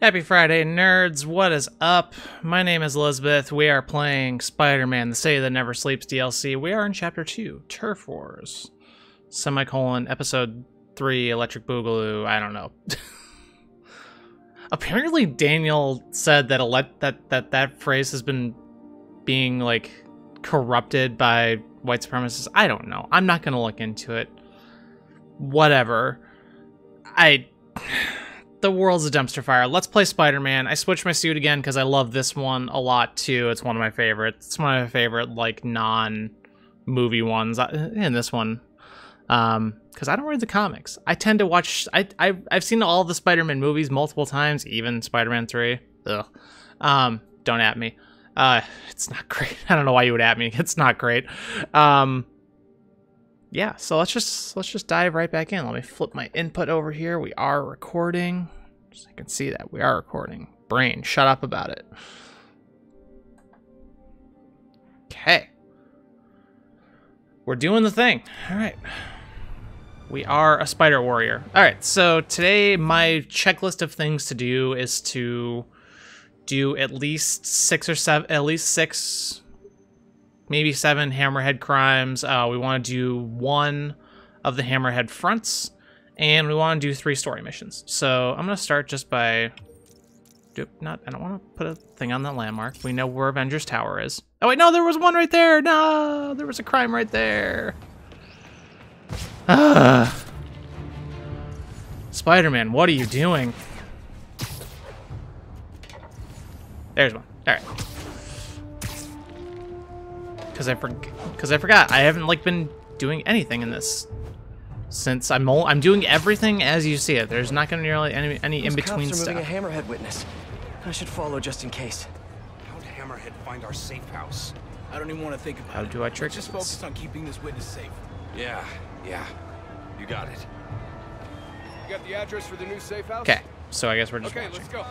Happy Friday, nerds. What is up? My name is Elizabeth. We are playing Spider Man, the City That Never Sleeps DLC. We are in Chapter 2, Turf Wars. Semicolon, Episode 3, Electric Boogaloo. I don't know. Apparently, Daniel said that, ele- that, that that phrase has been being, like, corrupted by white supremacists. I don't know. I'm not going to look into it. Whatever. I the world's a dumpster fire. Let's play Spider-Man. I switched my suit again because I love this one a lot too. It's one of my favorites. It's one of my favorite like non-movie ones. Uh, In this one, um, because I don't read the comics. I tend to watch. I, I I've seen all the Spider-Man movies multiple times, even Spider-Man Three. Ugh. Um, don't at me. Uh, it's not great. I don't know why you would at me. It's not great. Um, yeah, so let's just let's just dive right back in. Let me flip my input over here. We are recording. So I can see that we are recording. Brain, shut up about it. Okay. We're doing the thing. All right. We are a spider warrior. All right. So today my checklist of things to do is to do at least 6 or 7 at least 6 maybe seven hammerhead crimes. Uh, we want to do one of the hammerhead fronts, and we want to do three story missions. So I'm gonna start just by. Not. I don't want to put a thing on that landmark. We know where Avengers Tower is. Oh wait, no, there was one right there. No, there was a crime right there. Ah. Spider-Man, what are you doing? There's one. All right because I because I forgot I haven't like been doing anything in this since I'm I'm doing everything as you see it. There's not going to be really any any in between cops are stuff. moving a hammerhead witness. I should follow just in case. How'd Hammerhead find our safe house? I don't even want to think about How it. do I trick Let's just this? focus on keeping this witness safe. Yeah, yeah. You got it. You got the address for the new safe house? Okay, so I guess we're just Okay, watching. let's go.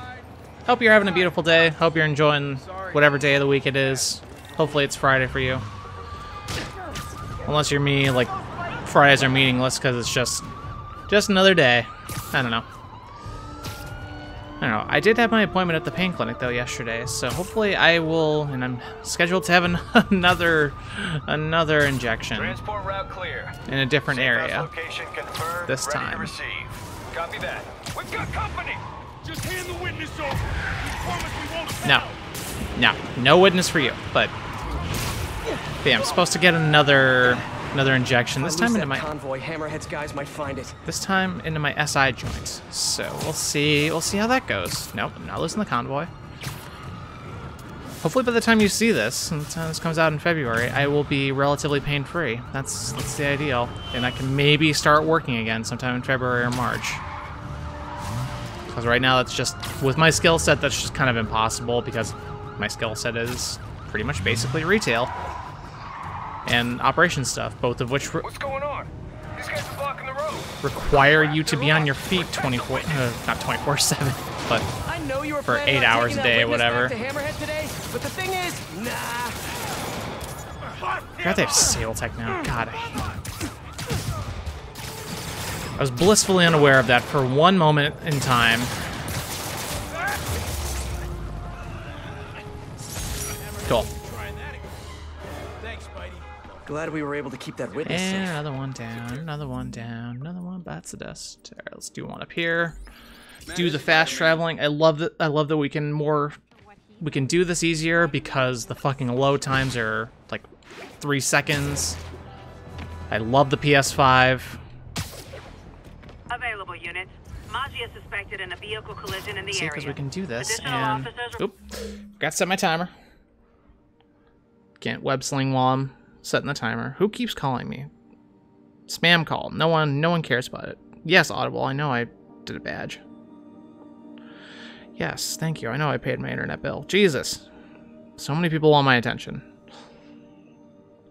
Hope you're having a beautiful day. Hope you're enjoying whatever day of the week it is. Hopefully it's Friday for you. Unless you're me, like Fridays are meaningless because it's just just another day. I don't know. I don't know. I did have my appointment at the pain clinic though yesterday, so hopefully I will, and I'm scheduled to have an, another another injection Transport route clear. in a different Safe area. Location confirmed. This ready time. To receive. Copy that. We've got company. Just hand the witness over. We promise we won't No, no, no witness for you. But yeah, I'm supposed to get another another injection. This time into my convoy, Hammerhead's guys might find it. this time into my SI joints. So we'll see. We'll see how that goes. Nope, I'm not losing the convoy. Hopefully, by the time you see this, and the time this comes out in February, I will be relatively pain-free. That's that's the ideal, and I can maybe start working again sometime in February or March. Because right now, that's just with my skill set, that's just kind of impossible because my skill set is pretty much basically retail and operation stuff, both of which re- What's going on? These guys are the road. require you to be on your feet 24, uh, not 24/7, but I know you were For eight hours a day, whatever. Today, but the thing is, nah. Forgot they have Sable Tech now. God, I. I was blissfully unaware of that for one moment in time. Cool. Thanks, Spidey. Glad we were able to keep that witness And safe. another one down, another one down, another one bites the dust. All right, let's do one up here. Do the fast traveling. I love that. I love that we can more. We can do this easier because the fucking load times are like three seconds. I love the PS5. Available units. Maggia suspected in a vehicle collision in the See, area. because we can do this. Additional And officers oop, forgot to set my timer. Can't web sling while I'm setting the timer. Who keeps calling me? Spam call. No one. No one cares about it. Yes, Audible. I know I did a badge. Yes, thank you. I know I paid my internet bill. Jesus, so many people want my attention,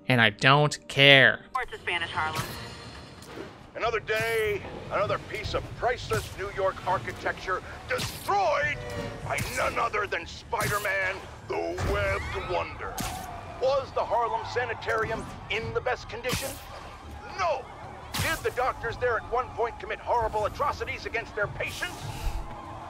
and I don't care. Report to Spanish Harlem. Another day, another piece of priceless New York architecture destroyed by none other than Spider-Man, the Webbed Wonder. Was the Harlem Sanitarium in the best condition? No. Did the doctors there at one point commit horrible atrocities against their patients?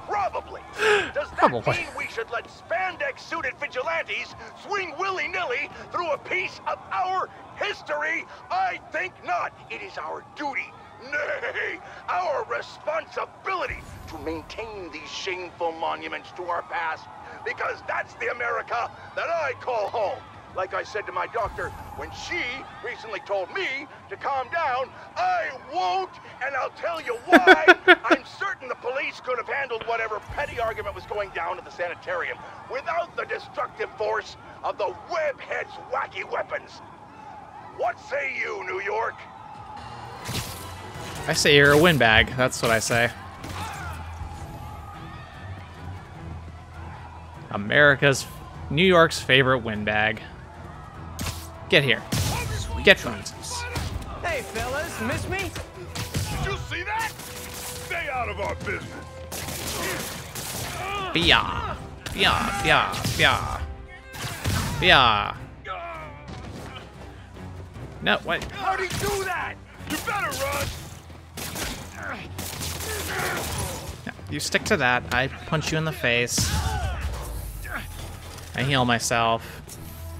Probably. Does that Probably. mean we should let spandex-suited vigilantes swing willy-nilly through a piece of our history? I think not. It is our duty, nay, our responsibility to maintain these shameful monuments to our past, because that's the America that I call home. Like I said to my doctor, when she recently told me to calm down, I won't, and I'll tell you why. I'm certain the police could have handled whatever petty argument was going down at the sanitarium without the destructive force of the webhead's wacky weapons. What say you, New York? I say you're a windbag. That's what I say. America's, New York's favorite windbag. Get here. Get front. Hey, fellas, miss me? Did you see that? Stay out of our business. Bia. Bia. Bia. Bia. Bia. No, wait. How'd he do that? You better run. No, you stick to that. I punch you in the face. I heal myself.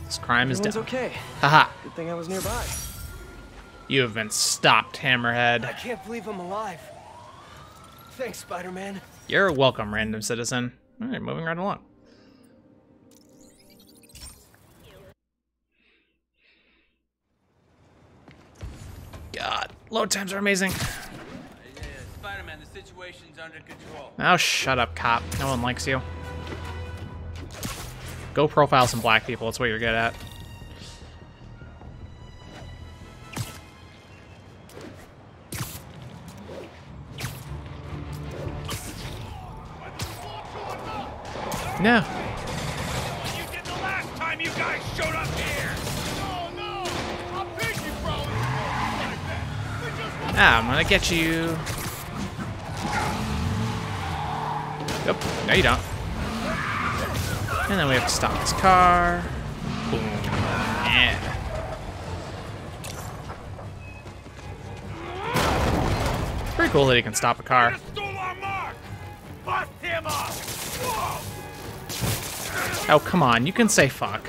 This crime is Everyone's done. okay. Haha. Good thing I was nearby. You have been stopped, Hammerhead. I can't believe I'm alive. Thanks, Spider-Man. You're welcome, random citizen. Alright, moving right along. God, load times are amazing. Spider-Man, the situation's under control. Oh, shut up, cop. No one likes you. Go profile some black people. That's what you're good at. No. Ah, I'm gonna get you. Yep. No, you don't. And then we have to stop this car. Boom. Yeah. Pretty cool that he can stop a car. stole our mark. Bust him up. Whoa! Oh, come on. You can say fuck.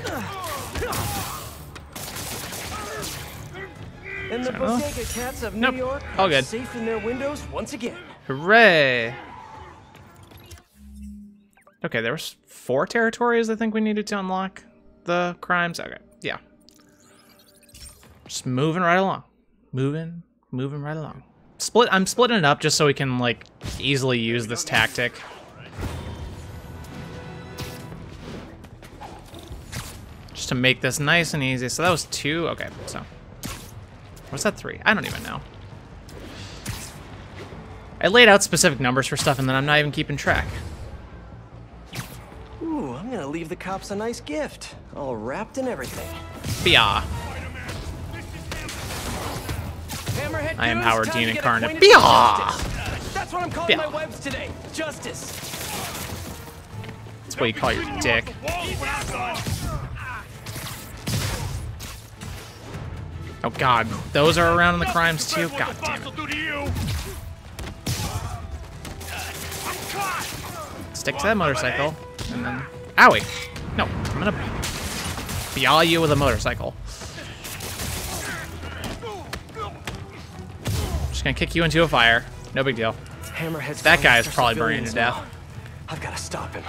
And the. Bodega Cats of Nope. New York All good. safe in their windows once again. Hooray! Okay, there was four territories I think we needed to unlock the crimes. Okay, yeah. Just moving right along. Moving, moving right along. Split I'm splitting it up just so we can like easily use this tactic. Just to make this nice and easy. So that was two. Okay, so what's that three? I don't even know. I laid out specific numbers for stuff and then I'm not even keeping track. Ooh, I'm gonna leave the cops a nice gift, all wrapped in everything. Bia. Hammerhead I am Howard Dean to get incarnate. acquainted Bia! That's what I'm calling Bia. my webs today. Justice. That's what you call your dick. Oh god, those are around in the crimes too? God damn it. do to you. I'm caught. Stick to that motorcycle, and then... Owie! No, I'm gonna... Bia you with a motorcycle. Just gonna kick you into a fire. No big deal. Hammerhead's That guy is probably burning to death. now. I've gotta stop him.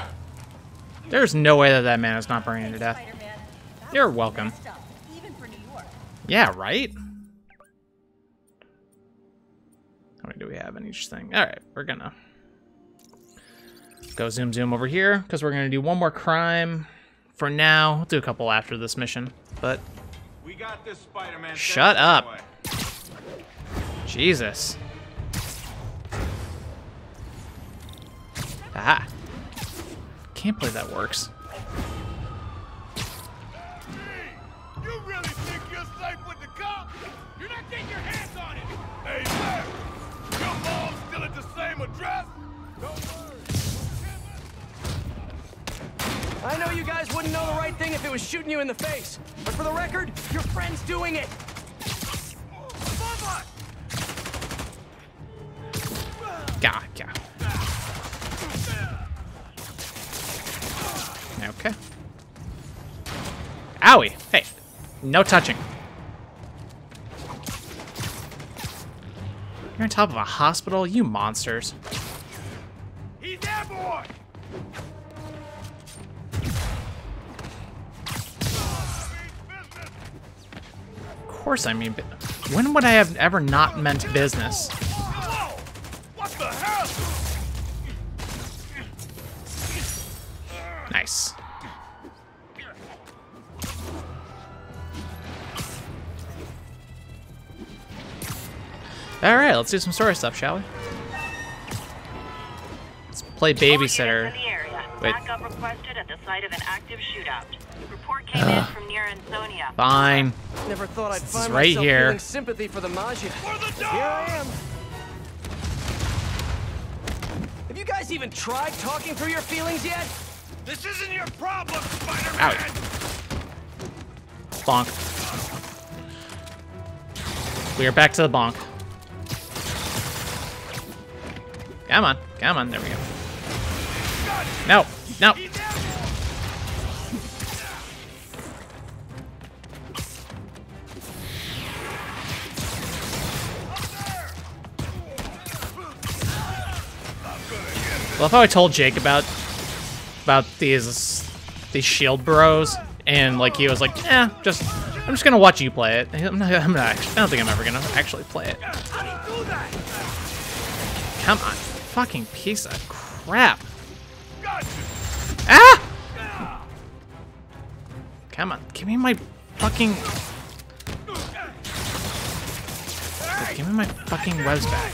There's no way that that man is not burning to death. You're welcome. Even for New York. Yeah, right? How many do we have in each thing? All right, we're gonna go zoom zoom over here because we're gonna do one more crime for now. We'll do a couple after this mission, but We got this, Spider-Man. Shut up. Jesus. Aha. Can't believe that works. You really think you're safe with the cops? You're not getting your hands on it. Hey, man. Your mom's still at the same address? I know you guys wouldn't know the right thing if it was shooting you in the face. But for the record, your friend's doing it. God, God. Okay. Owie. Hey. No touching. You're on top of a hospital, you monsters. Course I mean, when would I have ever not meant business? What the hell? Nice. All right, let's do some story stuff, shall we? Let's play babysitter. All units in the area. Wait. Backup requested at the site of an active shootout. Report came in ah. from near Ansonia. Fine. Never thought I'd This is find right myself here. feeling sympathy for the Maggia. For the But Here I am. Have you guys even tried talking through your feelings yet? This isn't your problem, Spider-Man! Out. Bonk. We are back to the bonk. Come on, come on, there we go. No, Well, if I told Jake about about these these shield bros, and like he was like, "Yeah, just I'm just gonna watch you play it." I'm not. I'm not. I don't think I'm ever gonna actually play it. Come on, fucking piece of crap. Ah! Come on, give me my fucking. Give me my fucking webs back.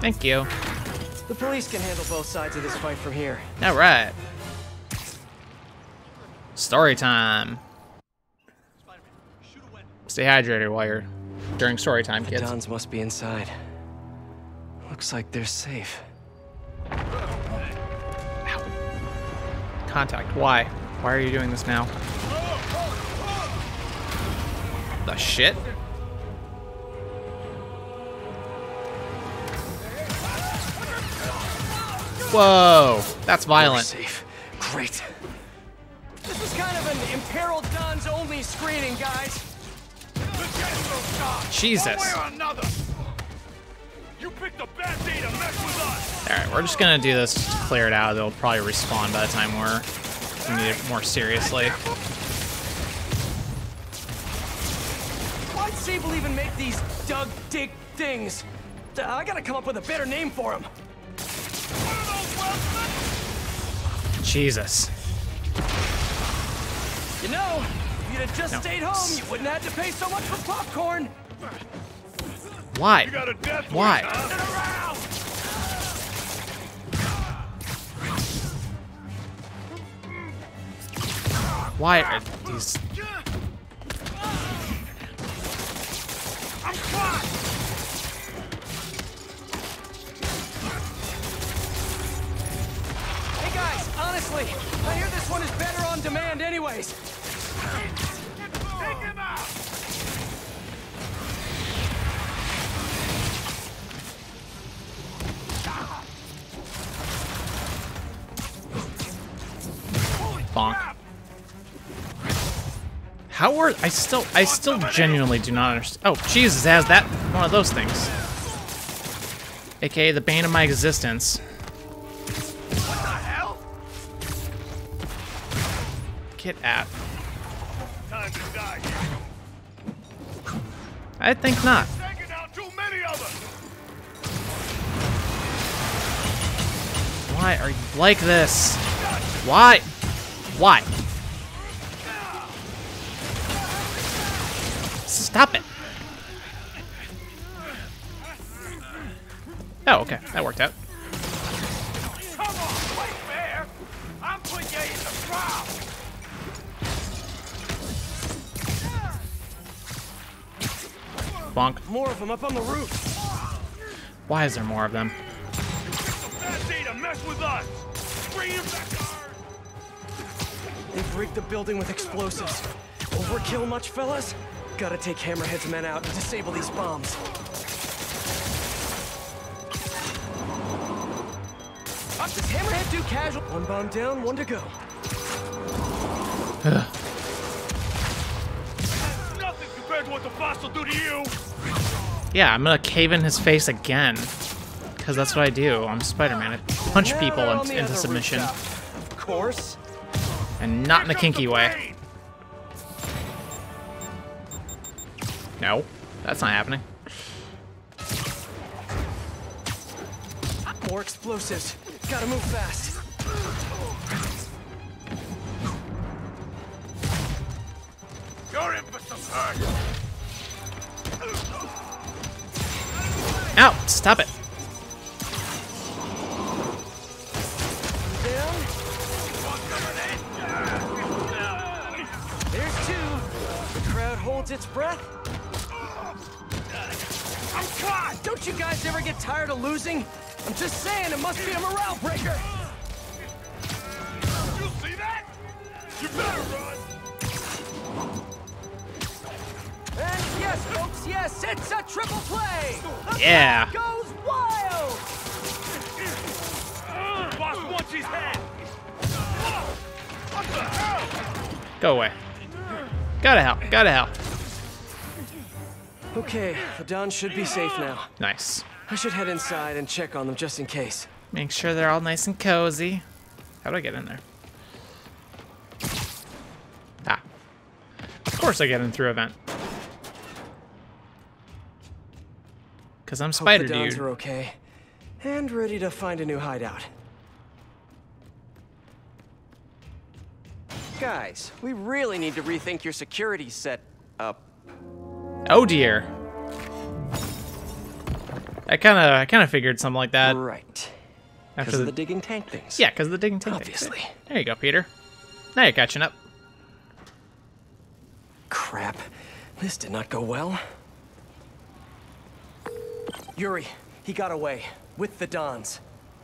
Thank you. The police can handle both sides of this fight from here. All right. Story time. Stay hydrated while you're during story time, The kids. Dons must be inside. Looks like they're safe. Contact. Why? Why are you doing this now? The shit? Whoa, that's We're violent. safe. Great. This is kind of an imperiled Dons only screening, guys. The General Scott! Jesus. One way or another! You picked a bad day to mess with us! Alright, we're just gonna do this to clear it out. They'll probably respawn by the time we're we need it more seriously. Why'd Sable even make these Doug Dig things? I gotta come up with a better name for them. Jesus. You know, if you'd have just No. stayed home, you wouldn't have to pay so much for popcorn. Why? You got a death Why? Why are these I'm caught! Guys, honestly, I hear this one is better on demand anyways. Take him out! bonk? How are I still I still genuinely do not understand. Oh, Jesus, has that one of those things. AKA the bane of my existence. Get at. Time to die. I think not. Out! Why are you like this? Why? Why? Stop it. Oh, okay. That worked out. Bonk. More of them up on the roof. Why is there more of them? Bad day to mess with us! Bring him back guard! They've rigged the building with explosives. Overkill much, fellas? Gotta take Hammerhead's men out and disable these bombs. Does Hammerhead do casual? One bomb down, one to go. What the boss will do to you. Yeah, I'm gonna cave in his face again. Because that's what I do. I'm Spider-Man. I punch Now people in- into submission. Of course. And not in a kinky the way. No, that's not happening. More explosives. Gotta move fast. You're in for some hurt. Ow! Stop it. There's two. The crowd holds its breath. Oh, I'm caught. Don't you guys ever get tired of losing? I'm just saying, it must be a morale breaker. You see that? You better run. Yes, folks, yes, it's a triple play. The Yeah. goes wild. Boss wants his head. What the hell? Go away. Gotta help. Gotta help. Okay, the Don should be safe now. Nice. I should head inside and check on them just in case. Make sure they're all nice and cozy. How do I get in there? Ah. Of course I get in through a vent. Because I'm Spider Hope the Dons Dude. are okay. And ready to find a new hideout. Guys, we really need to rethink your security set up. Oh dear. I kind of, I kind of figured something like that. right. After Because of the, the digging tank things. yeah, because of the digging tank. thing. Obviously. There you go, Peter. Now you're catching up. Crap. This did not go well. Yuri, he got away. With the Dons.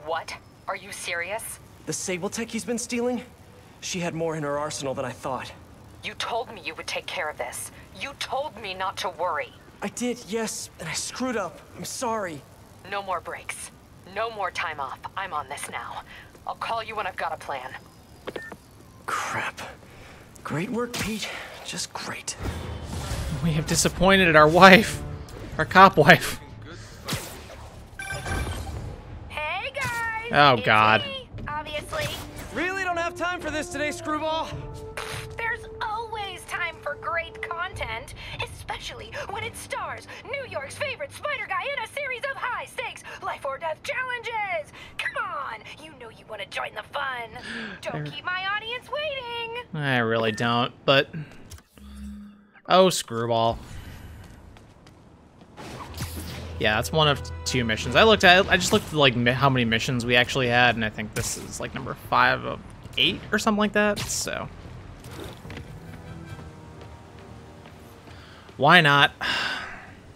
What? Are you serious? The Sable Tech he's been stealing? She had more in her arsenal than I thought. You told me you would take care of this. You told me not to worry. I did, yes, and I screwed up. I'm sorry. No more breaks. No more time off. I'm on this now. I'll call you when I've got a plan. Crap. Great work, Pete. Just great. We have disappointed our wife, our cop wife. Oh, It's God. me, obviously. Really don't have time for this today, Screwball. There's always time for great content, especially when it stars New York's favorite spider guy in a series of high stakes life or death challenges. Come on, you know you want to join the fun. Don't keep my audience waiting. I really don't, but oh, screwball. Yeah, that's one of two missions. I looked at, I just looked at like how many missions we actually had, and I think this is like number five of eight or something like that. So why not?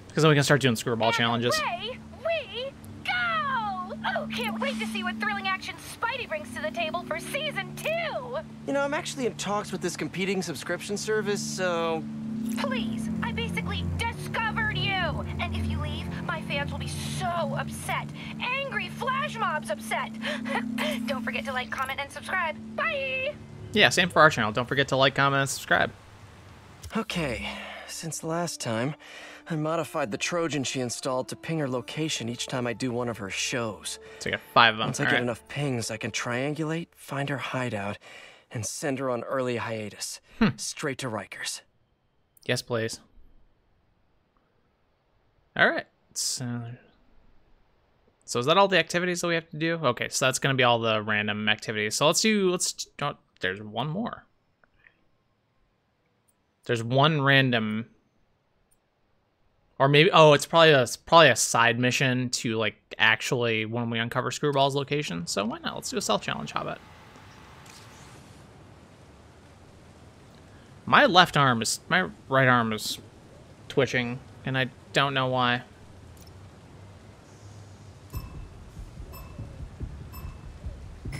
Because then we can start doing screwball challenges. Away we go! Oh, can't wait to see what thrilling action Spidey brings to the table for season two. You know, I'm actually in talks with this competing subscription service, so. Please, I basically discovered you. And if you leave, my fans will be so upset. Angry flash mobs upset. Don't forget to like, comment, and subscribe. Bye! Yeah, same for our channel. Don't forget to like, comment, and subscribe. Okay, since last time, I modified the Trojan she installed to ping her location each time I do one of her shows. So you got five of them. Once I All get right. enough pings, I can triangulate, find her hideout, and send her on early hiatus. Hmm. Straight to Rikers. Yes, please. All right. So, uh, so is that all the activities that we have to do? Okay, so that's going to be all the random activities. So let's do. Let's. There's one more. There's one random. Or maybe oh, it's probably a it's probably a side mission to like actually when we uncover Screwball's location. So why not? Let's do a self challenge. How about? My left arm is my right arm is twitching, and I don't know why.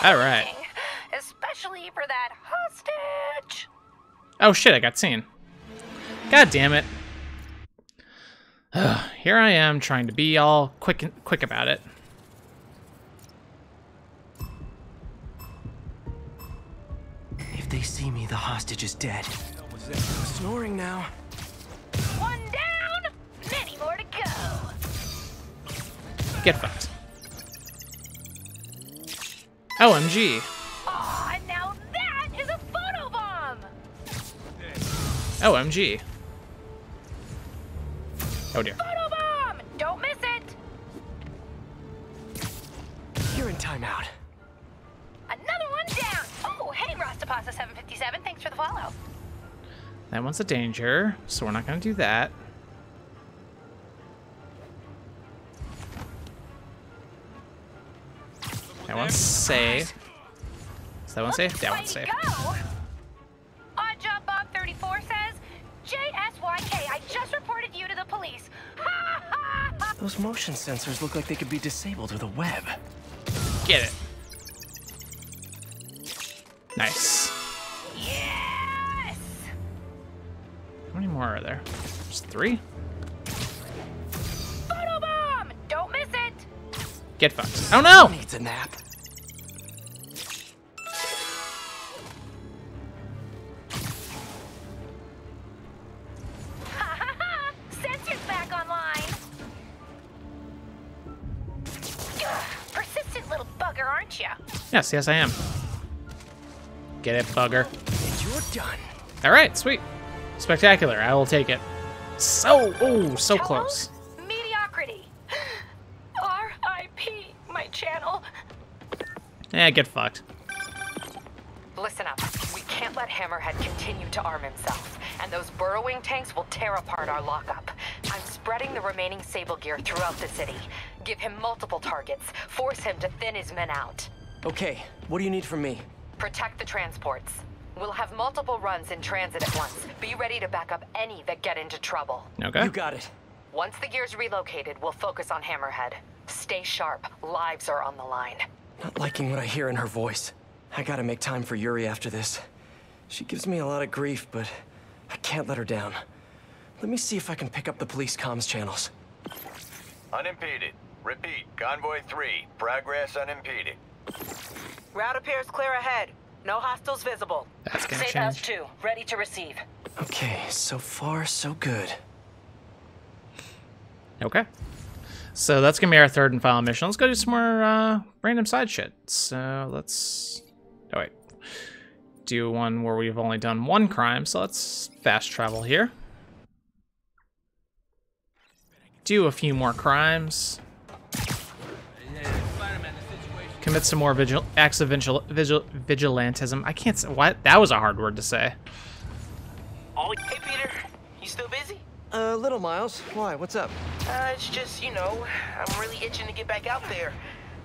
All right. Especially for that hostage. Oh shit, I got seen. God damn it. Here I am trying to be all quick quick about it. If they see me, the hostage is dead. Snoring now. One down, many more to go. Get fucked. OMG. Aw, and now that is a photo bomb. OMG. Oh dear. Photo bomb! Don't miss it. You're in timeout. Another one down. Oh, hey, Rastapasa 757. Thanks for the follow. That one's a danger, so we're not gonna do that. That safe. Is that one safe? That one's Way safe. to. Odd Job Bob 34 says, JSYK, I just reported you to the police. Those motion sensors look like they could be disabled with a web. Get it. Nice. Yes! How many more are there? Just three? Photo bomb! Don't miss it. Get fucked. Oh no! Needs a nap. Yes, yes I am. Get it, bugger. And you're done. Alright, sweet. Spectacular. I will take it. So, oh, so Hello? close. Mediocrity. R.I.P. My channel. Eh, get fucked. Listen up. We can't let Hammerhead continue to arm himself, and those burrowing tanks will tear apart our lockup. I'm spreading the remaining Sable gear throughout the city. Give him multiple targets. Force him to thin his men out. Okay, what do you need from me? Protect the transports. We'll have multiple runs in transit at once. Be ready to back up any that get into trouble. Okay. You got it. Once the gear's relocated, we'll focus on Hammerhead. Stay sharp. Lives are on the line. Not liking what I hear in her voice. I gotta make time for Yuri after this. She gives me a lot of grief, but I can't let her down. Let me see if I can pick up the police comms channels. Unimpeded. Repeat, Convoy 3, progress unimpeded. Route appears clear ahead. No hostiles visible. That's gonna Save us change. two. Ready to receive. Okay, so far, so good. Okay. So that's gonna be our third and final mission. Let's go do some more uh, random side shit. So let's. Oh wait. Do one where we've only done one crime. So let's fast travel here. Do a few more crimes. Commit some more vigil acts of vigil vigil vigilantism. I can't say what. That was a hard word to say. Oh, hey Peter, you still busy? Uh, little Miles. Why? What's up? Uh, it's just, you know, I'm really itching to get back out there.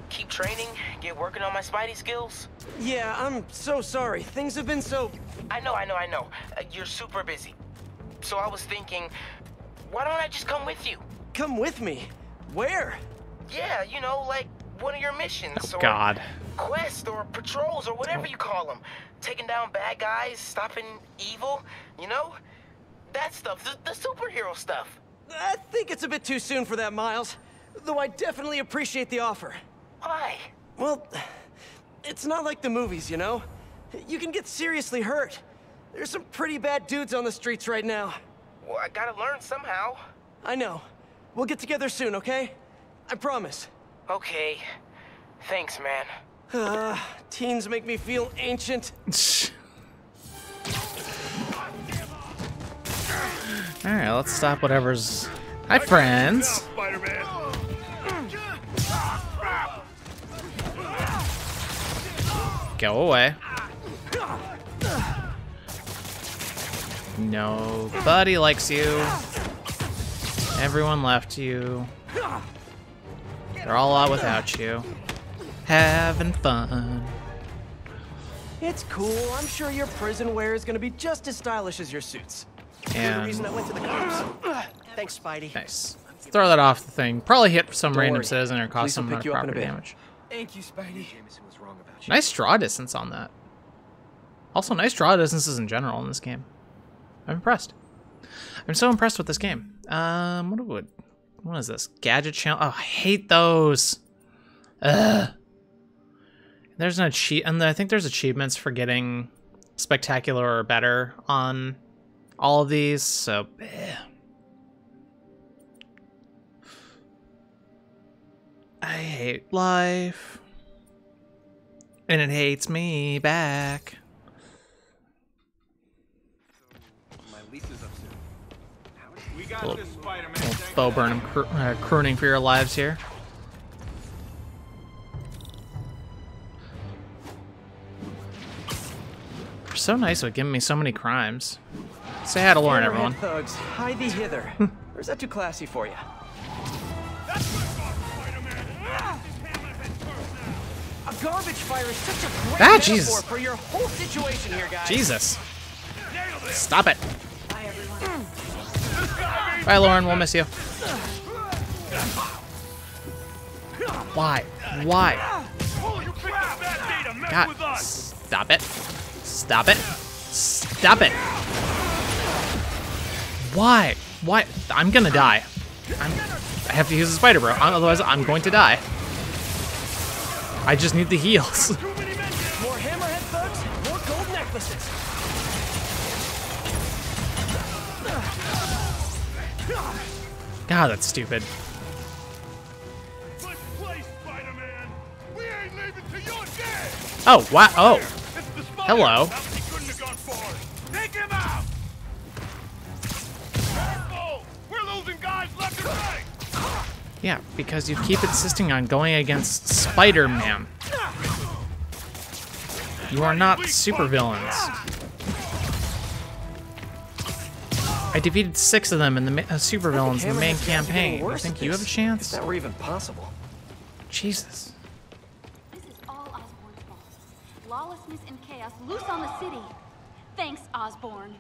Keep training, get working on my Spidey skills. Yeah, I'm so sorry. Things have been so. I know, I know, I know. Uh, you're super busy. So I was thinking, why don't I just come with you? Come with me. Where? Yeah, you know, like one of your missions Oh or God. quests or patrols or whatever you call them. Taking down bad guys, stopping evil, you know? That stuff, the, the superhero stuff. I think it's a bit too soon for that, Miles. Though I definitely appreciate the offer. Why? Well, it's not like the movies, you know? You can get seriously hurt. There's some pretty bad dudes on the streets right now. Well, I gotta learn somehow. I know. We'll get together soon, okay? I promise. Okay. Thanks, man. Uh, teens make me feel ancient. All right, let's stop whatever's. Hi, friends. Go away. Nobody likes you. Everyone left you. They're all out without you. Having fun. It's cool. I'm sure your prison wear is gonna be just as stylish as your suits. You're the reason I And went to the cops. Thanks, Spidey. nice. Throw that off the thing. Probably hit some Don't random worry. citizen or cause some pick amount of up in a property damage. Thank you, Spidey. Jameson was wrong about Nice draw distance on that. Also, nice draw distances in general in this game. I'm impressed. I'm so impressed with this game. Um, what would what is this? Gadget channel? Oh, I hate those. Ugh. There's an achieve, and I think there's achievements for getting spectacular or better on all of these. So, eh. I hate life. And it hates me back. Soon. We got Little, this, Spider-Man. little Thanks Burnham cr uh, crooning for your lives here. You're so nice with giving me so many crimes. Say hi to Lauren, everyone. thugs, hide thee hither. or is that too classy for you? A garbage fire is such a great Ah, metaphor Jesus. for your whole situation here, guys. Jesus. Stop it. Bye, Lauren. We'll miss you. Why? Why? God, stop it. Stop it. Stop it. Why? Why? I'm gonna die. I'm, I have to use the spider bro, uh, otherwise I'm going to die. I just need the heals. More hammerhead thugs, more gold necklaces. Ah, oh, oh. Careful. We're losing guys left and right. Yeah, because you keep insisting on going against Spider-Man. You are not supervillains. I defeated six of them in the uh, supervillains in the main Hammerhead's guys campaign. You think you have a chance? If that were even possible. Jesus. This is all Osborn's fault. Lawlessness and chaos loose on the city. Thanks, Osborn.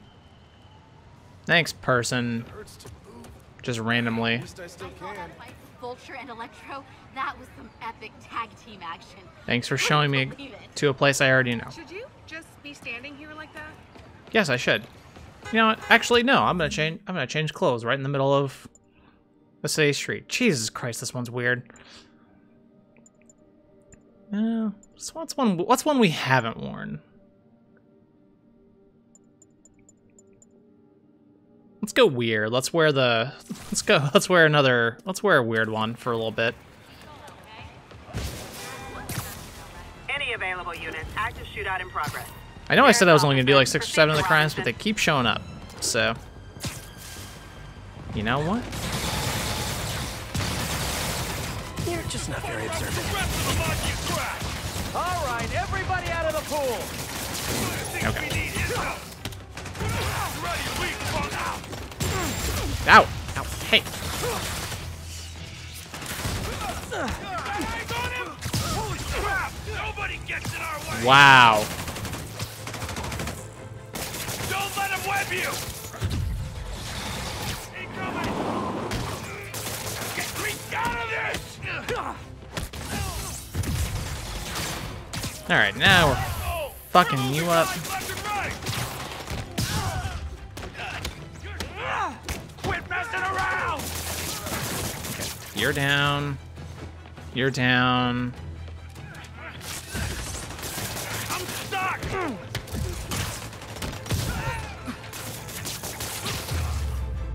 Thanks, person. Just randomly. I saw that fight with Vulture and Electro. That was some epic tag team action. Thanks for showing me to a place I already know. Should you just be standing here like that? Yes, I should. You know what? Actually, no. I'm gonna change. I'm gonna change clothes right in the middle of the city street. Jesus Christ, this one's weird. Uh, so what's one? What's one we haven't worn? Let's go weird. Let's wear the. Let's go. Let's wear another. Let's wear a weird one for a little bit. Any available units. Active shootout in progress. I know I said I was only gonna do like six or seven of the crimes, but they keep showing up. So, you know what? You're just not very observant. All right, everybody out of the pool. Okay. Ow! Ow! Hey! Nobody gets in our way. Wow. You. Get me out of this. All right, now we're fucking you up. Quit messing around. You're down. You're down. I'm stuck.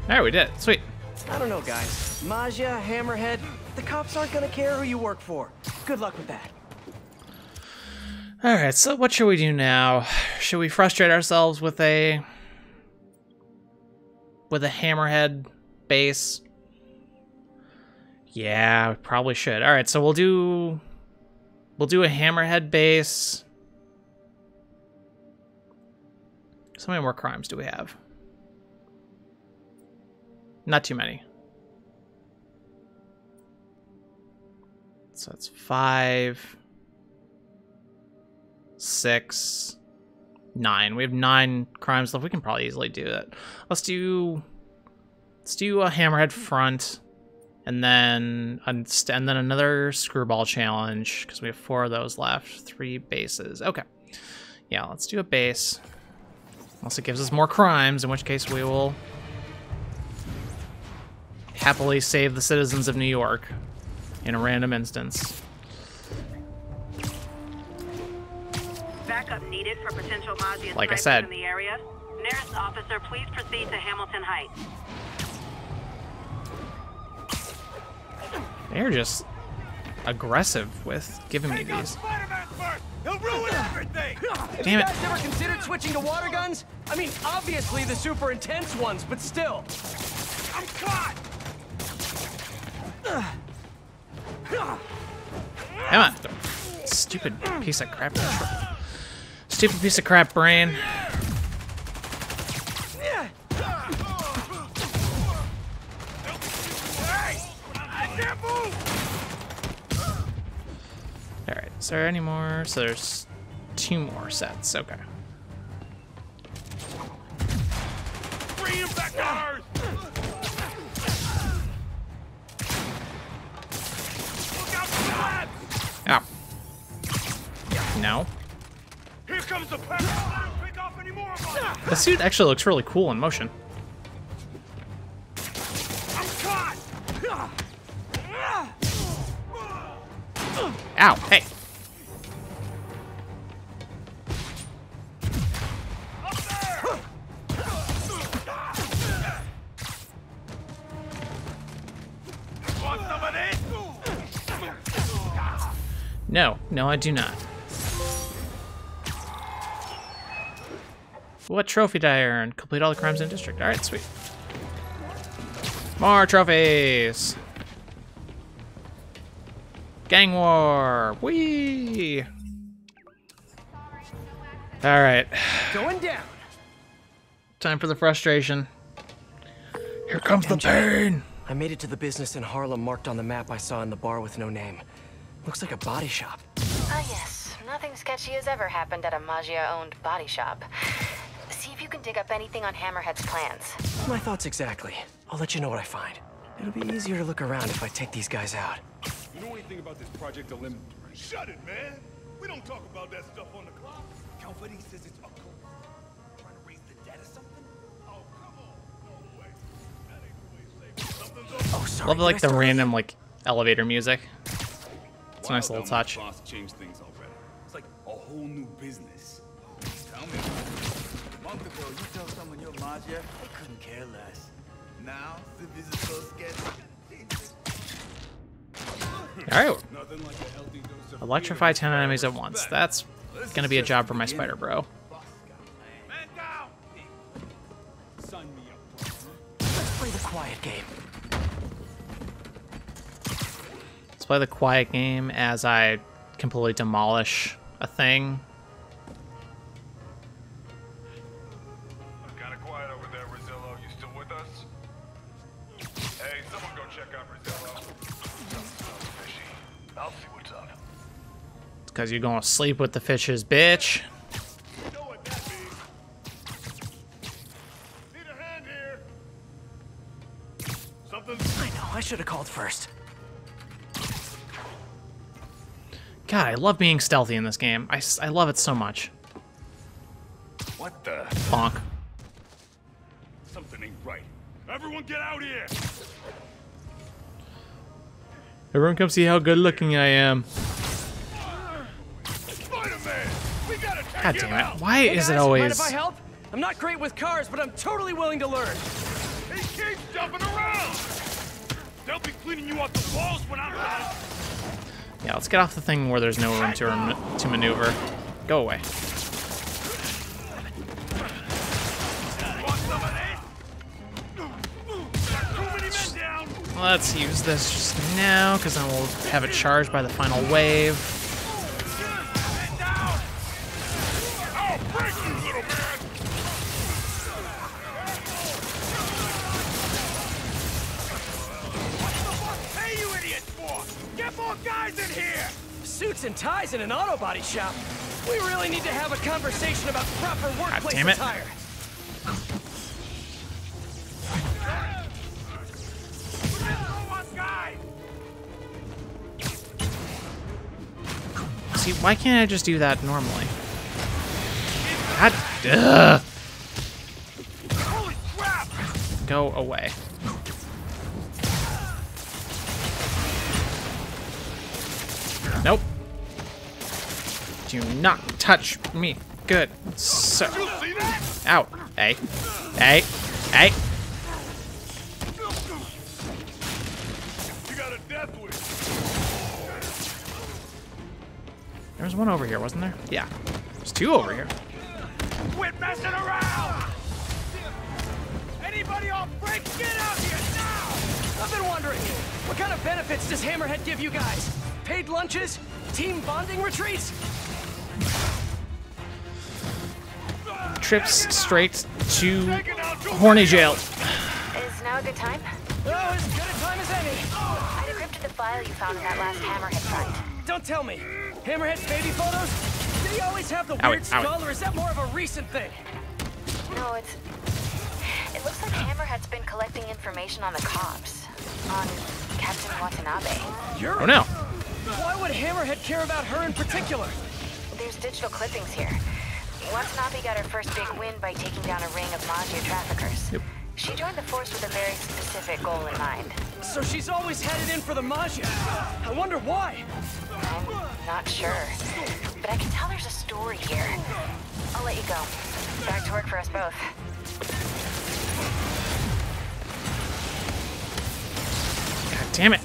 Right, we did it. Sweet. I don't know, guys. Maggia, Hammerhead, the cops aren't gonna care who you work for. Good luck with that. All right, so what should we do now? Should we frustrate ourselves with a with a hammerhead base? Yeah, we probably should. All right, so we'll do we'll do a hammerhead base. So many more crimes do we have? Not too many. So that's five, six, nine. We have nine crimes left. We can probably easily do that. Let's do, let's do a hammerhead front, and then and then another screwball challenge because we have four of those left. Three bases. Okay. Yeah, let's do a base. Unless it gives us more crimes, in which case we will happily save the citizens of New York in a random instance. Backup needed for potential Maggia Like I said. in the area. Nearest officer, please proceed to Hamilton Heights. They're just aggressive with giving me these. He'll ruin everything! Have you guys ever considered switching to water guns? I mean, obviously the super intense ones, but still. I'm caught! Come on. Stupid piece of crap. Stupid piece of crap brain. Alright, is there any more? So there's two more sets. Okay. Bring him back to Earth! Them! The suit actually looks really cool in motion. I'm caught! Ow, hey. Want some of this? No, no, I do not. What trophy did I earn? Complete all the crimes in the district. Alright, sweet. More trophies! Gang war! Whee! Alright, Going down. time for the frustration. Here comes the pain! I made it to the business in Harlem marked on the map I saw in the bar with no name. Looks like a body shop. Ah, yes. Nothing sketchy has ever happened at a Maggia-owned body shop. See if you can dig up anything on Hammerhead's plans. My thoughts exactly. I'll let you know what I find. It'll be easier to look around if I take these guys out. You know anything about this Project Olympus? Shut it, man! We don't talk about that stuff on the clock. Calvary says it's occult. Trying to raise the dead or something? Oh, come on. No way. That ain't the way Something's up. Oh, sorry. Love like the random like elevator music. It's a nice little touch. Boss changed things already. It's like a whole new business. Tell me. Month ago, you tell someone you're Maggia, they couldn't care less. Now, the business so Alright. Electrify 10 enemies at once. That's gonna be a job for my spider bro. Let's play the quiet game. Let's play the quiet game as I completely demolish a thing. Because you're gonna sleep with the fishes, bitch. You know what that means. Need a hand here. Something. I know, I should have called first. God, I love being stealthy in this game. I, I love it so much. What the? Bonk. Something ain't right. Everyone get out here! Everyone come see how good looking I am. God damn it. Why Hey is guys, it Mind always... if I help? I'm not great with cars, but I'm totally willing to learn. He keeps jumping around! They'll be cleaning you off the walls when I'm done! Yeah, let's get off the thing where there's no room to, to maneuver. Go away. Want some? Too many men down! Let's use this just now, because then we'll have it charged by the final wave. Ties in an auto body shop. We really need to have a conversation about proper workplace damn it. attire. See, why can't I just do that normally? God, ugh. Go away. Do not touch me. Good. So. Ow. Hey. Hey. Hey. There was one over here, wasn't there? Yeah. There's two over here. Quit messing around! Anybody off break, get out here now! I've been wondering, what kind of benefits does Hammerhead give you guys? Paid lunches? Team bonding retreats? Trips straight to horny jail. Is now a good time? Oh, as good a time as any. I decrypted the file you found in that last Hammerhead fight. Don't tell me. Hammerhead's baby photos? Did he always have the Owie, weird owie. skull, or is that more of a recent thing? No, it's... It looks like Hammerhead's been collecting information on the cops. On Captain Watanabe. You're Oh no. Why would Hammerhead care about her in particular? There's digital clippings here. Watanabe got her first big win by taking down a ring of Maggia traffickers. Yep. She joined the force with a very specific goal in mind. So she's always headed in for the Maggia. I wonder why. I'm not sure. But I can tell there's a story here. I'll let you go. Back to work for us both. God damn it.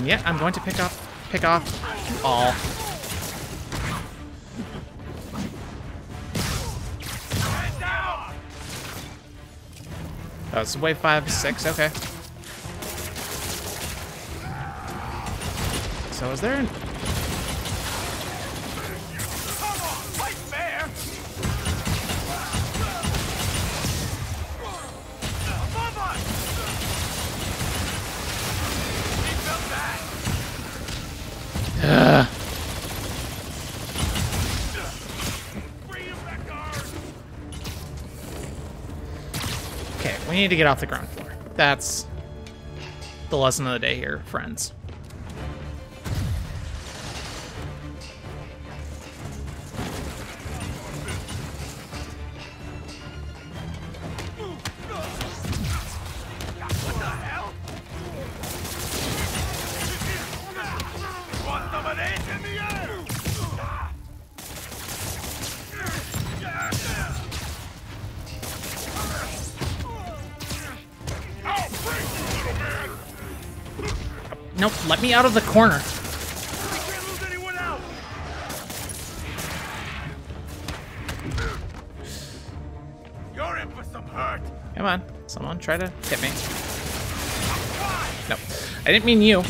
And yet, I'm going to pick up, pick off all. Oh, it's wave five, six, okay. So is there an... Okay, we need to get off the ground floor. That's the lesson of the day here, friends. Let me out of the corner. We can't lose anyone else! You're in for some hurt! Come on, someone try to hit me. No, I didn't mean you.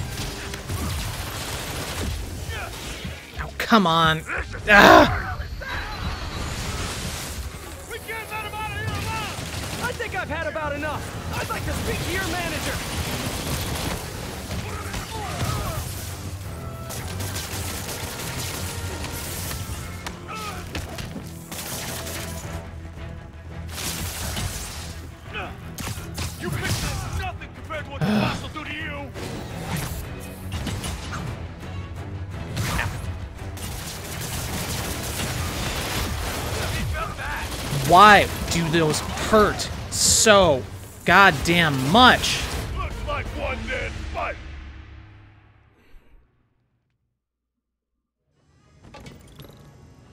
Oh, come on. Ah! Those hurt so goddamn much? Looks like one dead fight!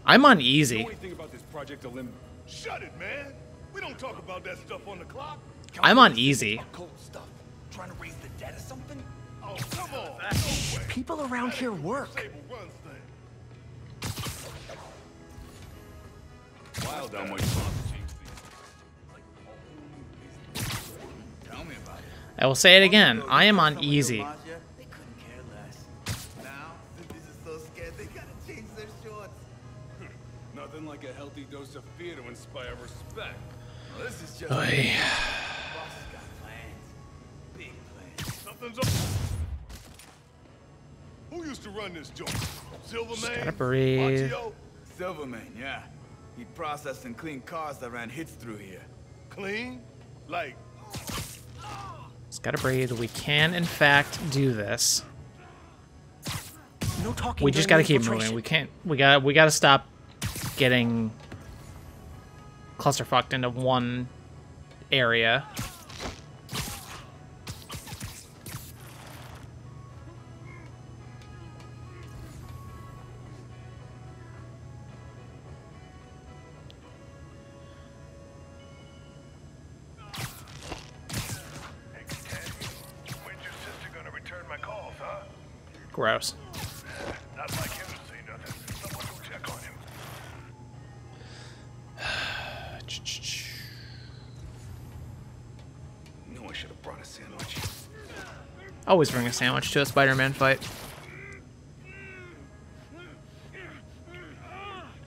I'm on Know easy. anything about this Project Olympus? Shut it, man! We don't talk about that stuff on the clock. I'm on easy. Occult stuff. Trying to raise the dead or something? Oh, oh come on! People around here work. Sable runs things. Wild on what I will say it again. I am on easy. They couldn't care less. Now, citizens are so scared they gotta change their shorts. Nothing like a healthy dose of fear to inspire respect. This is just. Oy. Boss has got plans. Big plans. Something's up. Who used to run this joint? Silvermane? gotta breathe. Silvermane, yeah. He processed and cleaned cars that ran hits through here. Clean? Like, Just gotta breathe. We can, in fact, do this. No talking. We just gotta keep moving. We can't. We got. We gotta stop getting clusterfucked into one area. A sandwich to a Spider-Man fight.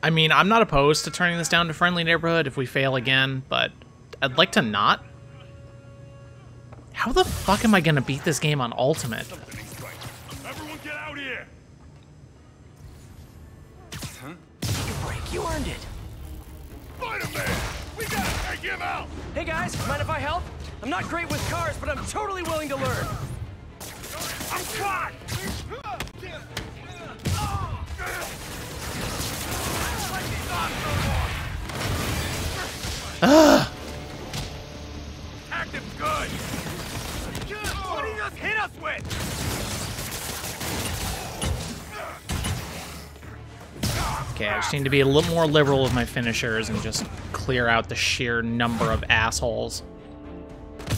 I mean, I'm not opposed to turning this down to friendly neighborhood if we fail again, but I'd like to not. How the fuck am I gonna beat this game on Ultimate? everyone get out here! Break, you earned it. Spider-Man! We gotta take him out! Hey guys, mind if I help? I'm not great with cars, but I'm totally willing to learn. Need to be a little more liberal with my finishers and just clear out the sheer number of assholes.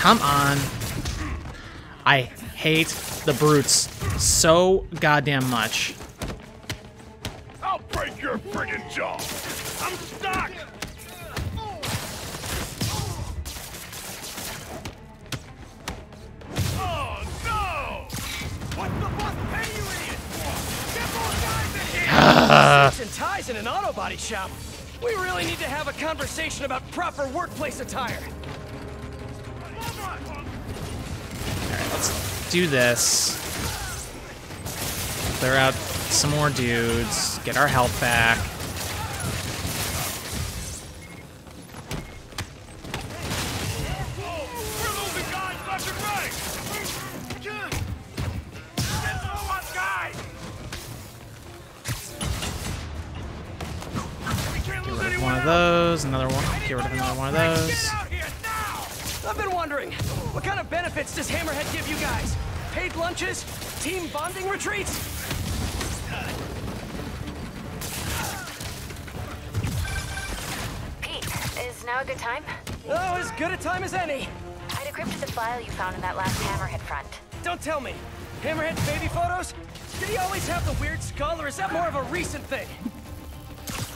Come on. I hate the brutes so goddamn much. I'll break your friggin' jaw! I'm stuck! Uh, and ties in an auto body shop. We really need to have a conversation about proper workplace attire. Alright, Let's do this. Clear out some more dudes. Get our health back. Lunches? Team bonding retreats? Pete, is now a good time? Oh, as good a time as any. I decrypted the file you found in that last Hammerhead front. Don't tell me. Hammerhead's baby photos? Did he always have the weird skull, or is that more of a recent thing?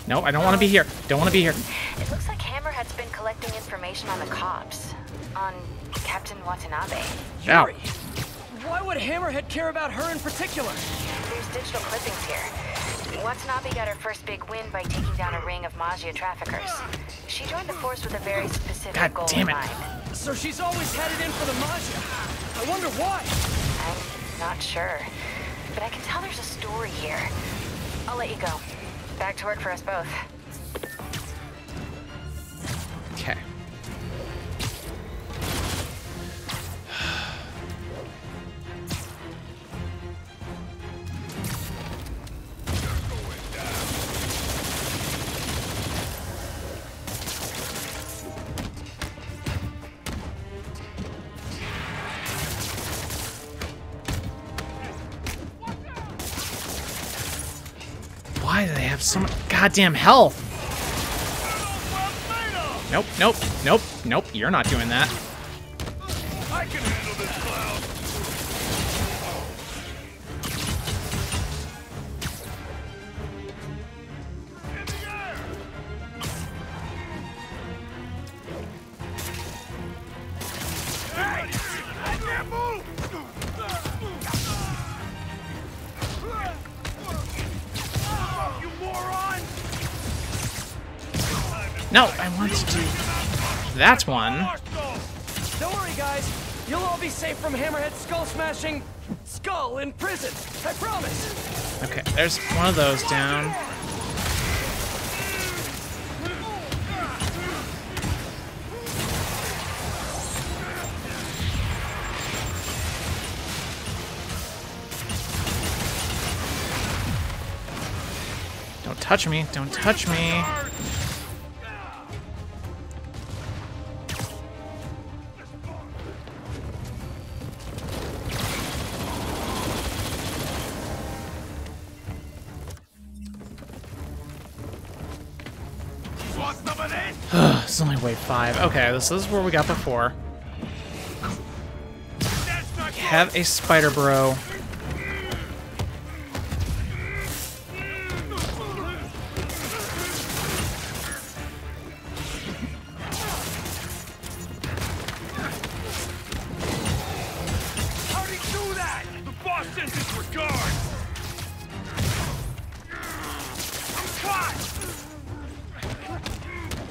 No, I don't want to be here. Don't want to be here. It looks like Hammerhead's been collecting information on the cops. On Captain Watanabe. Ow. Why would Hammerhead care about her in particular? There's digital clippings here. Watanabe got her first big win by taking down a ring of Maggia traffickers. She joined the force with a very specific God goal damn in it. mind. So she's always headed in for the Maggia. I wonder why. I'm not sure. But I can tell there's a story here. I'll let you go. Back to work for us both. Goddamn health? Nope, nope, nope, nope. You're not doing that. There's one of those down. Don't touch me. Don't touch me. Okay, this is where we got before. Have a spider bro. How'd he do that? The boss sends his regards.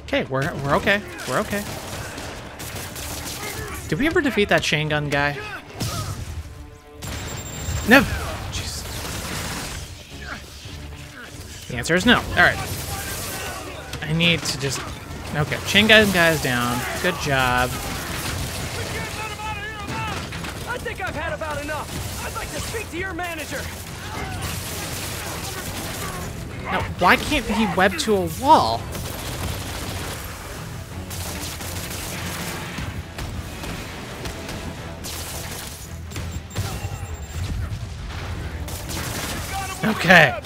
Okay, we're we're okay. We're okay. Did we ever defeat that chain gun guy? No. Jeez. The answer is no. All right. I need to just. Okay, chain gun guy's down. Good job. I think I've had about enough. I'd like to speak to your manager. Now, why can't he web to a wall? Okay.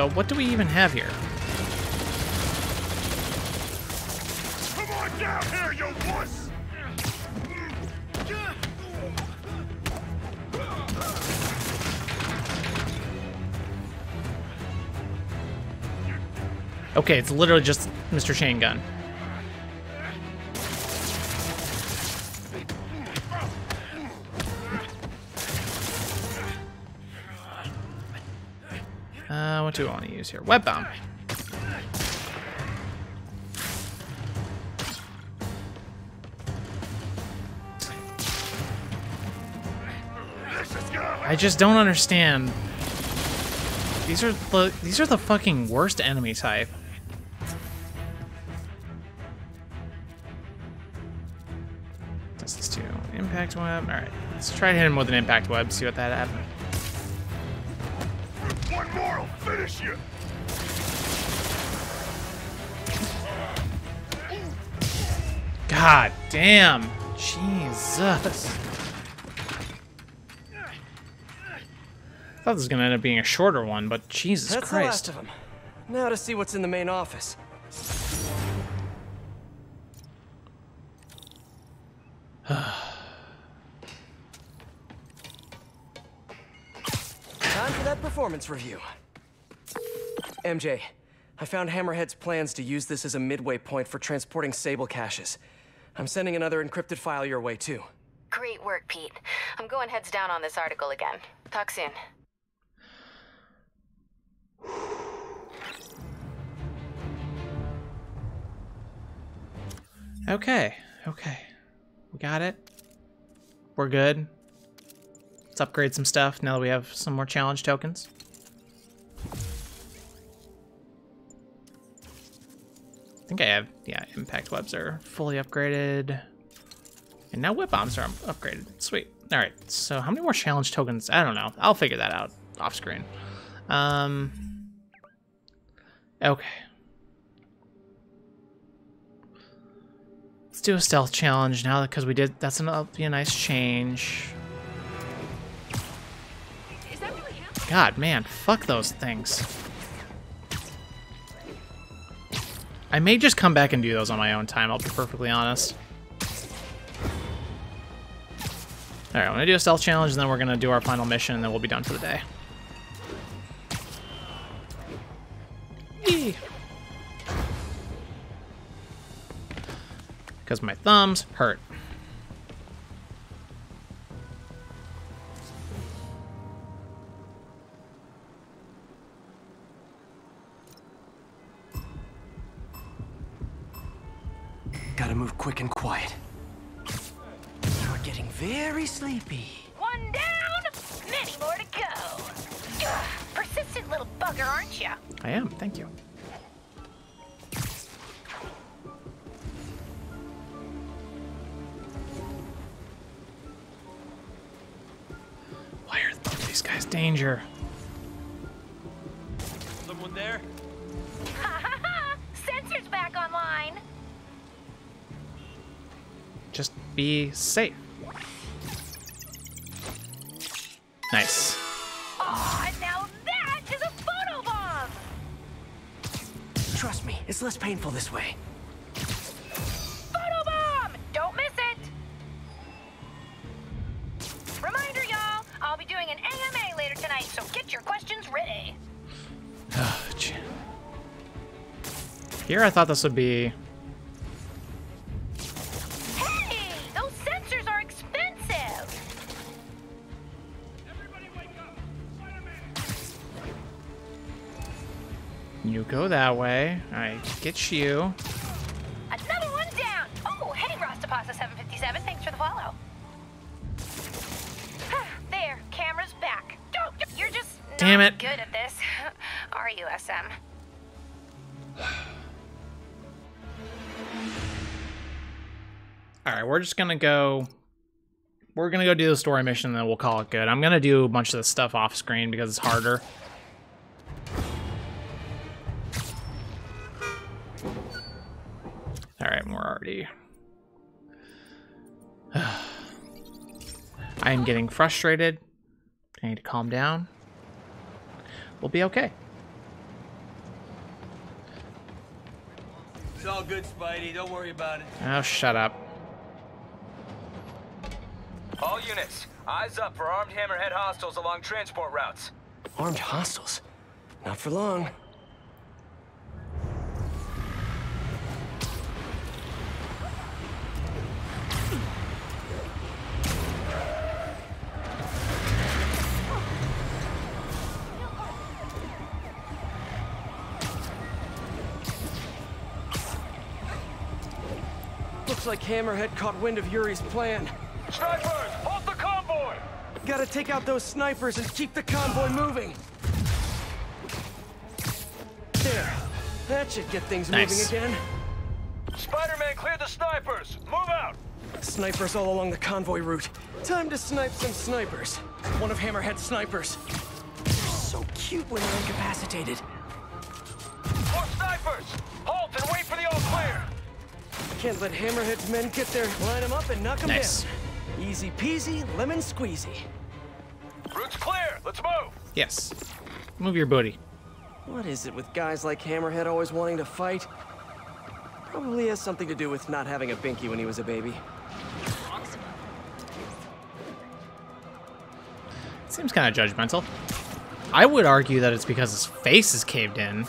So what do we even have here? Come on down here, you wuss! Okay, it's literally just Mr. Chain Gun. Do I want to use here? Web bomb. I just don't understand. These are the these are the fucking worst enemy type. This is two. Impact web. Alright. Let's try to hit him with an impact web, see what that happens. Finish you! God damn. Jesus. I thought this was gonna end up being a shorter one, but Jesus That's Christ. the last of them. Now to see what's in the main office. Time for that performance review. MJ, I found Hammerhead's plans to use this as a midway point for transporting Sable caches. I'm sending another encrypted file your way, too. Great work, Pete. I'm going heads down on this article again. Talk soon. Okay, okay. We got it. We're good. Let's upgrade some stuff now that we have some more challenge tokens. think I have, yeah, impact webs are fully upgraded. And now whip bombs are upgraded. Sweet. All right, so how many more challenge tokens? I don't know. I'll figure that out off screen. Um, okay. Let's do a stealth challenge now because we did, that's gonna be a nice change. God, man, fuck those things. I may just come back and do those on my own time, I'll be perfectly honest. Alright, I'm gonna do a stealth challenge, and then we're gonna do our final mission, and then we'll be done for the day. Because my thumbs hurt. Gotta move quick and quiet. You're getting very sleepy. One down, many more to go. Ugh, persistent little bugger, aren't you? I am, thank you. Why are these guys danger? Someone there? Just be safe. Nice. Ah, Aw, now that is a photo bomb. Trust me, it's less painful this way. Photo bomb! Don't miss it. Reminder, y'all. I'll be doing an AMA later tonight, so get your questions ready. Here I thought this would be... You go that way. I get you. Another one down. Oh, hey, Rastapasa 757. Thanks for the follow. there, camera's back. Don't, you're just Damn it. good at this. Are you, SM? Alright, we're just gonna go... We're gonna go do the story mission, and then we'll call it good. I'm gonna do a bunch of this stuff off screen because it's harder. Am getting frustrated. I need to calm down. We'll be okay. It's all good, Spidey. Don't worry about it. Oh, shut up. All units, eyes up for armed hammerhead hostiles along transport routes. Armed hostiles? Not for long. Like Hammerhead caught wind of Yuri's plan. Snipers, halt the convoy! Gotta take out those snipers and keep the convoy moving. There. That should get things Nice. moving again. Spider-Man, clear the snipers! Move out! Snipers all along the convoy route. Time to snipe some snipers. One of Hammerhead's snipers. They're so cute when they're incapacitated. Can't let Hammerhead's men get there. Line them up and knock them Nice. down. Easy peasy, lemon squeezy. Route's clear! Let's move! Yes. Move your booty. What is it with guys like Hammerhead always wanting to fight? Probably has something to do with not having a binky when he was a baby. Seems kind of judgmental. I would argue that it's because his face is caved in.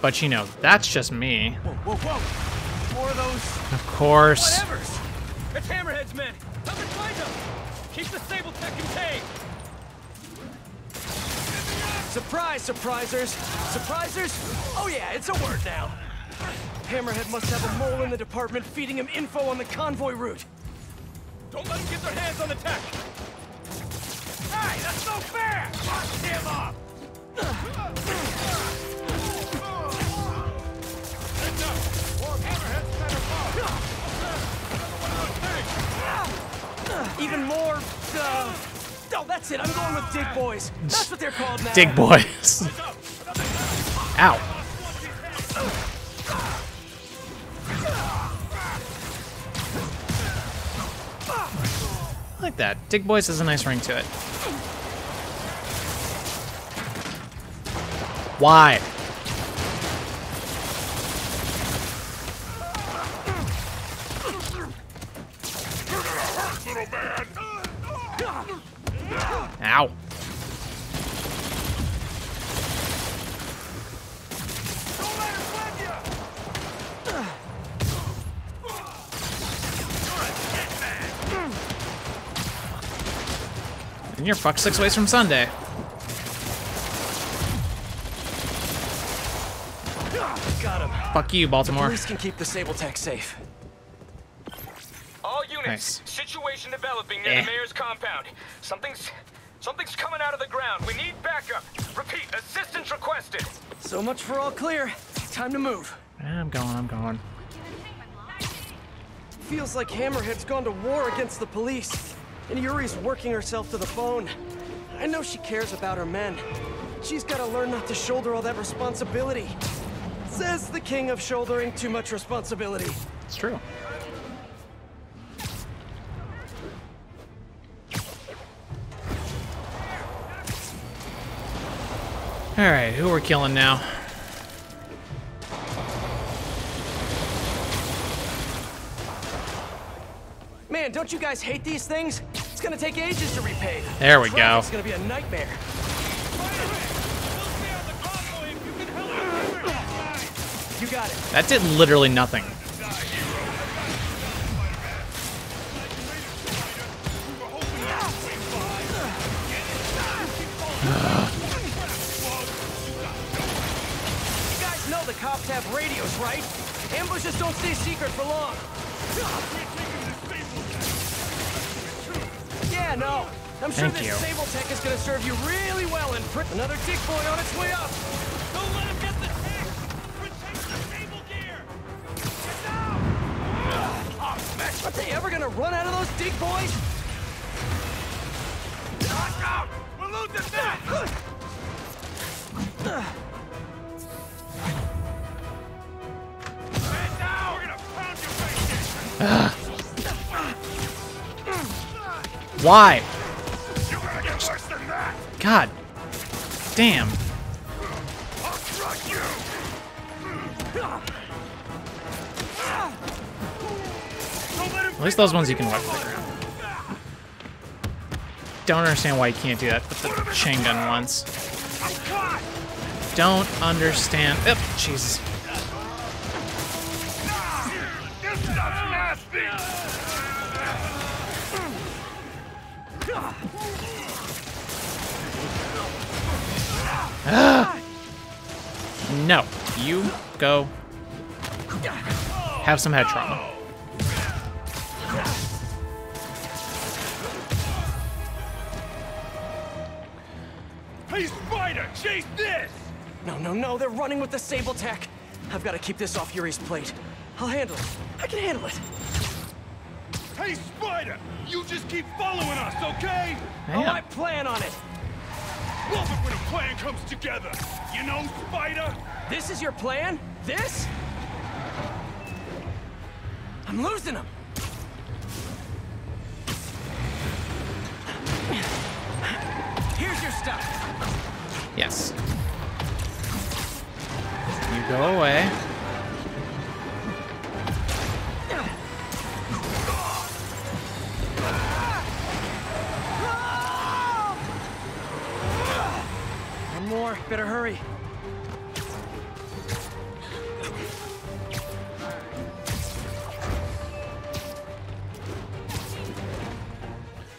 But you know, that's just me. Whoa, whoa, whoa! More of those Of course. whatevers! It's Hammerhead's men! Come and find them! Keep the Sable Tech contained! Surprise, surprisers! Surprisers? Oh yeah, it's a word now. Hammerhead must have a mole in the department feeding him info on the convoy route. Don't let them get their hands on the tech! Hey, that's no fair! March him up! even more. Uh, oh, that's it. I'm going with Dig Boys. That's what they're called now. Dig Boys. Ow. I like that. Dig Boys has a nice ring to it. Why? Ow. And you're fucked six ways from Sunday. Got him. Fuck you, Baltimore. Police can keep the Sable Tech safe. All units, Nice. situation developing near Eh. the mayor's compound. Something's something's coming out of the ground. We need backup. Repeat, assistance requested. So much for all clear. Time to move. I'm going, I'm going. Feels like Hammerhead's gone to war against the police. And Yuri's working herself to the bone. I know she cares about her men. She's gotta learn not to shoulder all that responsibility. Says the king of shouldering too much responsibility. It's true. Alright, who we're killing now? Man, don't you guys hate these things? It's gonna take ages to repave. There we go. It's gonna be a nightmare. You got it. That did literally nothing. Right? Ambushes don't stay secret for long. Yeah, no. I'm sure Thank this you. Sable Tech is gonna serve you really well in print. Another dick boy on its way up. Don't let him get the tech! Protect the Sable gear! Ah, Are they ever gonna run out of those dig boys? Watch out! We're losing that! Why? You're gonna get worse than that! God. Damn. I'll crush you! Don't let him At least those ones you can wipe to the ground. Don't understand why you can't do that with the chain gun ones. Don't understand. Yep, Jesus. No. You go. Have some head trauma. Hey, Spider! Chase this! No, no, no, they're running with the Sable Tech. I've gotta keep this off Yuri's plate. I'll handle it. I can handle it. Hey, Spider! You just keep following us, okay? Oh, I plan on it. Love it when a plan comes together. You know, Spider? This is your plan? This? I'm losing him! Here's your stuff. Yes. You go away. More. Better hurry.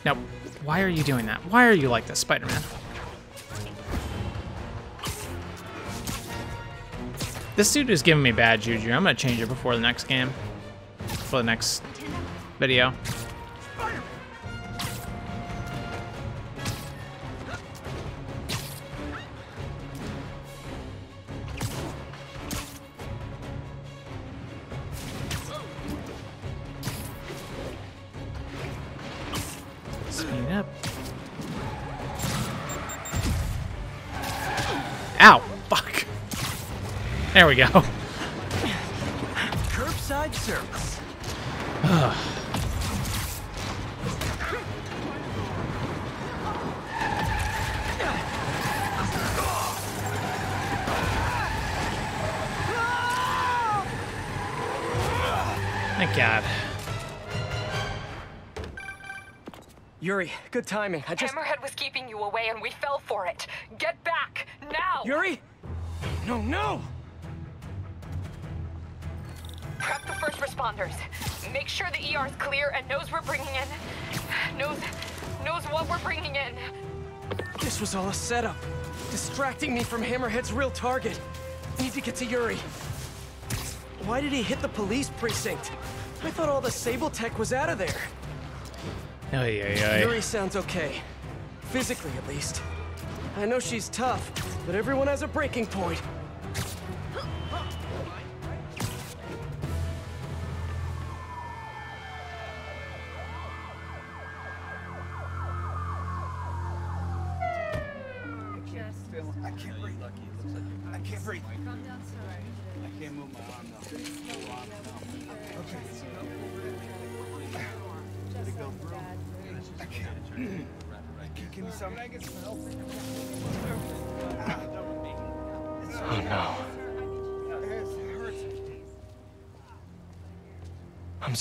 Now, why are you doing that? Why are you like this, Spider-Man? This suit is giving me bad juju. I'm gonna change it before the next game. For the next video. Ow! Fuck! There we go. Curbside service. Thank God. Yuri, good timing. I just- Hammerhead was keeping you away and we fell for it. Get Yuri? No, no! Prep the first responders. Make sure the ER's clear and knows we're bringing in... Knows... knows what we're bringing in. This was all a setup. Distracting me from Hammerhead's real target. Need to get to Yuri. Why did he hit the police precinct? I thought all the Sable tech was out of there. Oh, yeah, yeah. Yuri sounds okay. Physically, at least. I know she's tough, but everyone has a breaking point.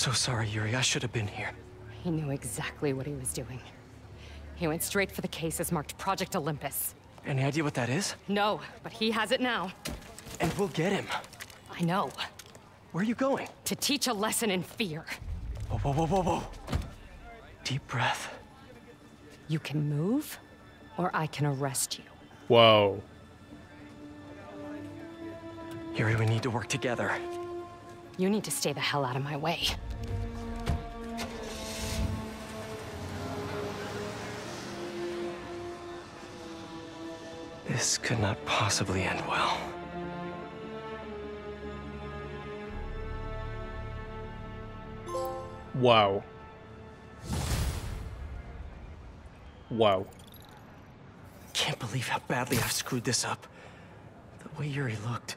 So sorry, Yuri. I should have been here. He knew exactly what he was doing. He went straight for the cases marked Project Olympus. Any idea what that is? No, but he has it now. And we'll get him. I know. Where are you going? To teach a lesson in fear. Whoa, whoa, whoa, whoa, whoa. Deep breath. You can move, or I can arrest you. Whoa. Yuri, we need to work together. You need to stay the hell out of my way. This could not possibly end well. Whoa. Whoa. Can't believe how badly I've screwed this up. The way Yuri looked.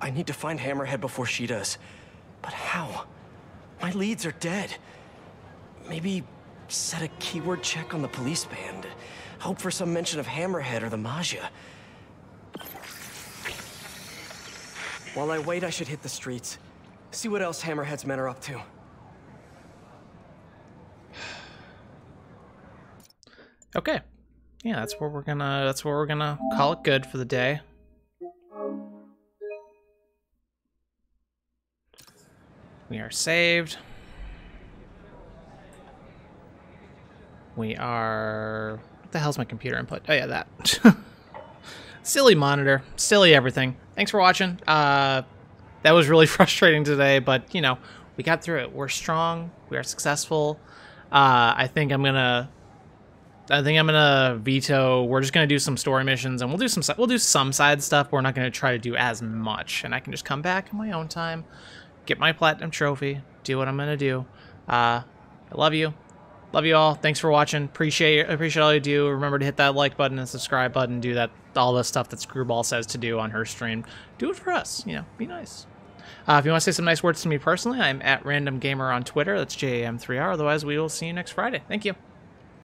I need to find Hammerhead before she does. But how? My leads are dead. Maybe set a keyword check on the police band. Hope for some mention of Hammerhead or the Maggia. While I wait, I should hit the streets. See what else Hammerhead's men are up to. Okay. Yeah, that's where we're gonna that's where we're gonna call it good for the day. We are saved. We are the hell's my computer input? Oh yeah, that. silly monitor, silly everything. Thanks for watching. Uh that was really frustrating today, but you know, we got through it. We're strong, we are successful. Uh I think I'm gonna I think I'm gonna veto. We're just gonna do some story missions, and we'll do some we'll do some side stuff. But we're not gonna try to do as much, and I can just come back in my own time, get my platinum trophy, do what I'm gonna do. Uh, I love you, love you all. Thanks for watching. Appreciate appreciate all you do. Remember to hit that like button and subscribe button. Do that all the stuff that Screwball says to do on her stream. Do it for us. You know, be nice. Uh, if you want to say some nice words to me personally, I'm at Random Gamer on Twitter. That's JAM3R. Otherwise, we will see you next Friday. Thank you.